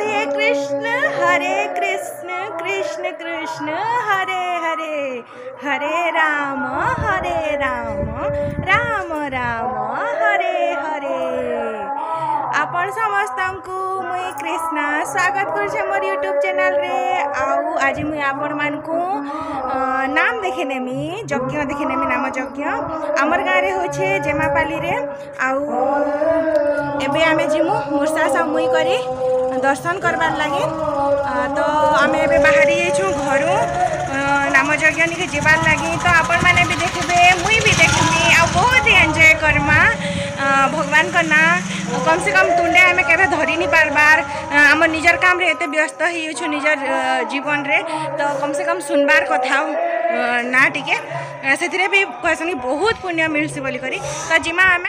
রাধে কৃষ্ণ হরে কৃষ্ণ কৃষ্ণ কৃষ্ণ হরে হরে হরে রাম হরে রাম রাম রাম হরে হরে ଆପଣ ସମସ୍ତଙ୍କୁ ମୁଇଁ କ୍ରିଷ୍ଣା ସ୍ୱାଗତ କରୁଛେ ମୋର ୟୁଟ୍ୟୁବ୍ ଚ୍ୟାନେଲ୍ରେ ଆଉ ଆଜି ମୁଇଁ ଆପଣମାନଙ୍କୁ ନାମ ଦେଖିନେମି ଯଜ୍ଞ ଦେଖିନେମି ନାମ ଯଜ୍ଞ ଆମର ଗାଁରେ ହଉଛେ ଜେମାପାଲିରେ ଆଉ ଏବେ ଆମେ ଯିମୁ ମୂର୍ଷା ସମୁଇ କରି દર્શન કરવાર લાગી તો અમે એ બહાર છું ઘરું નામ યજ્ઞ જવાર લાગી તો આપણ મને બી દેખબે મુઈ બી દેખમી આ બહુ એન્જય કરમા ভগবান না কমসে কম তুন্ডে আমি কেবে ধরি নি পারবার আমার নিজের কামরে এত ব্যস্ত হয়েছু নিজের জীবনরে তো কমসে কম শুনবার কথা না টিকে সেতিরে বি কহেসন বহুত পুণ্য মিলছি বলি করি তো জিমা আমি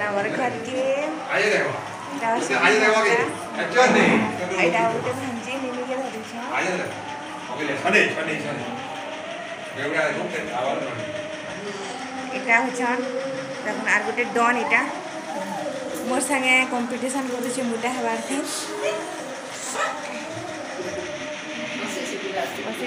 না ورک হাতে আইরে গাওয়া আইরে গাওয়া তে তো আই দাওতে বুঝি নিয়ে গেল হরে আইরে কইলে শুনে শুনে যা রে বেড়া ঢুকতে આવল না এটা হছন তখন আর গুটে ডন এটা মোর সঙ্গে কম্পিটিশন করুছি মুটা হওয়ার থাই আসেছি বিশ্বাস আসে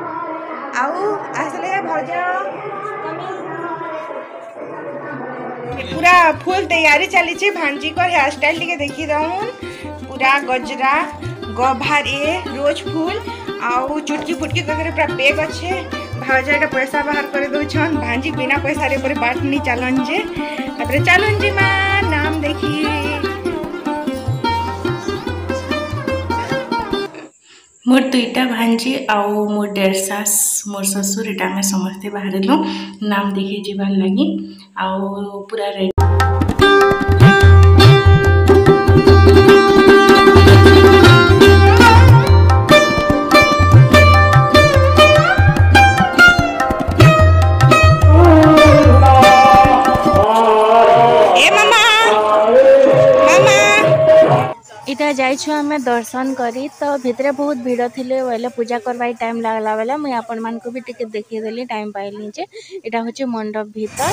ଆଉ ଆସିଲେ ଭଜ ପୁରା ଫୁଲ તૈયારી ଚାଲିଛି ભાણજીଙ୍କର હેરસ્ટાઇલ ଟିକେ ଦେଖି દઉં ପୁରା ગજરા ଗଭାରେ રોજ ફૂલ ଆଉ ચୁટકી ફୁટકી କରିକି ପୁରା બેગ ଅଛେ ଭାଉଜ ଏଇଟା ପଇସା ବାହାର କରିଦେଉଛନ୍ ଭାଞ୍ଜି ବିନା ପଇସାରେ ଉପରେ ବାଟନି ଚାଲନ୍ ଯେ ତାପରେ ଚାଲୁନ୍ ଯିମା ନାମ ଦେଖି ମୋର ଦୁଇଟା ଭାଞ୍ଜି ଆଉ ମୋ ଡେଡ଼ ଶାଶ ମୋର ଶ୍ୱଶୁର ଏଇଟା ଆମେ ସମସ୍ତେ ବାହାରିଲୁ ନାମ ଦେଖି ଯିବାର ଲାଗି ଆଉ ପୁରା ରେଡ଼ି ଆମେ ଦର୍ଶନ କରି ତ ଭିତରେ ବହୁତ ଭିଡ଼ ଥିଲେ ବୋଇଲେ ପୂଜା କରବାର୍ ଟାଇମ୍ ଲାଗ୍ଲା ବେଲେ ମୁଇଁ ଆପଣମାନଙ୍କୁ ବି ଟିକେ ଦେଖେଇଦେଲି ଟାଇମ୍ ପାଇଲି ଯେ ଏଇଟା ହେଉଛି ମଣ୍ଡପ ଭିତର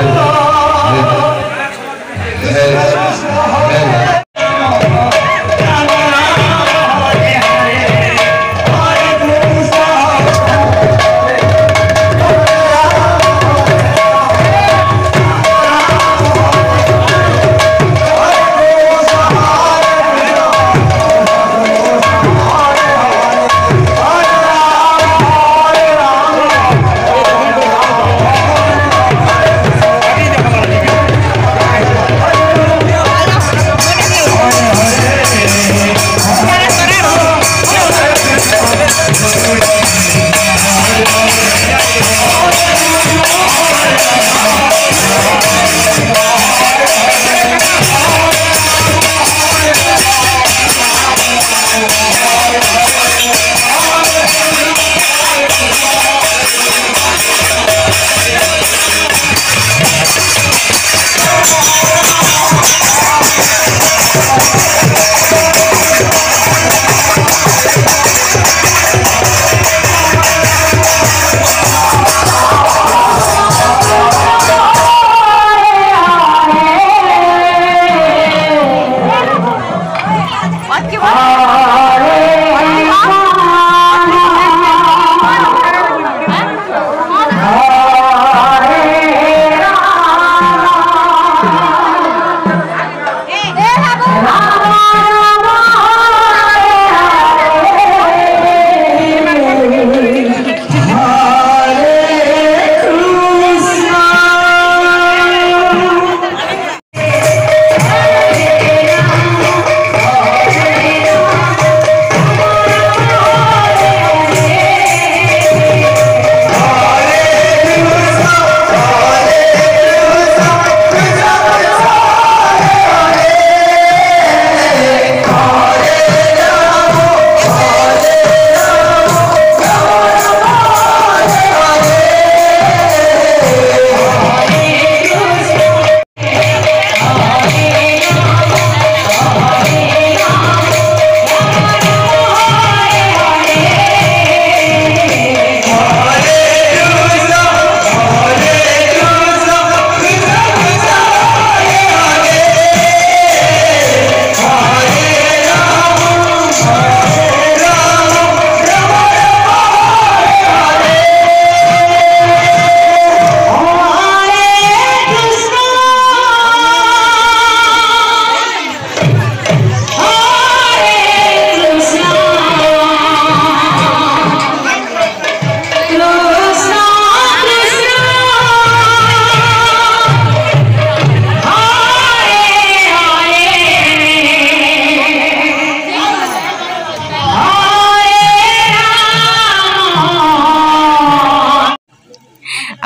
Amen.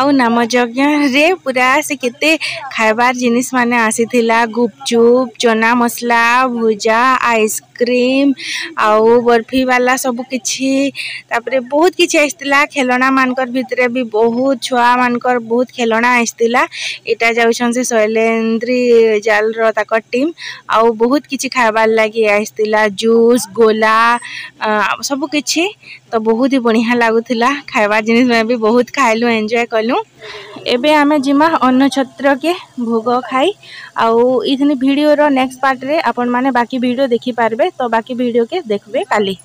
ଆଉ ନାମ ଯଜ୍ଞରେ ପୁରା ସେ କେତେ ଖାଇବାର୍ ଜିନିଷ୍ ମାନେ ଆସିଥିଲା ଗୁପଚୁପ୍ ଚନା ମସଲା ଭୁଜା ଆଇସ୍କ୍ରିମ୍ ଆଉ ବର୍ଫିବାଲା ସବୁକିଛି ତାପରେ ବହୁତ କିଛି ଆସିଥିଲା ଖେଳଣାମାନଙ୍କର ଭିତରେ ବି ବହୁତ ଛୁଆମାନଙ୍କର ବହୁତ ଖେଳଣା ଆସିଥିଲା ଏଇଟା ଯାଉଛନ୍ ସେ ଶୈଲେନ୍ଦ୍ରୀ ଜାଲର ତାଙ୍କର ଟିମ୍ ଆଉ ବହୁତ କିଛି ଖାଇବାର୍ ଲାଗି ଆସିଥିଲା ଜୁସ୍ ଗୋଲା ସବୁକିଛି ତ ବହୁତ ହି ବଢ଼ିଆ ଲାଗୁଥିଲା ଖାଇବା ଜିନିଷ୍ ମାନେ ବି ବହୁତ ଖାଇଲୁ ଏନ୍ଜୟ କଲୁ ସାରିଲୁଁ ଏବେ ଆମେ ଯିମା ଅନ୍ୟ ଛତ୍ରକେ ଭୋଗ ଖାଇ ଆଉ ଇଥିନି ଭିଡ଼ିଓର ନେକ୍ସଟ ପାର୍ଟରେ ଆପଣମାନେ ବାକି ଭିଡ଼ିଓ ଦେଖିପାରିବେ ତ ବାକି ଭିଡ଼ିଓକେ ଦେଖିବେ କାଲି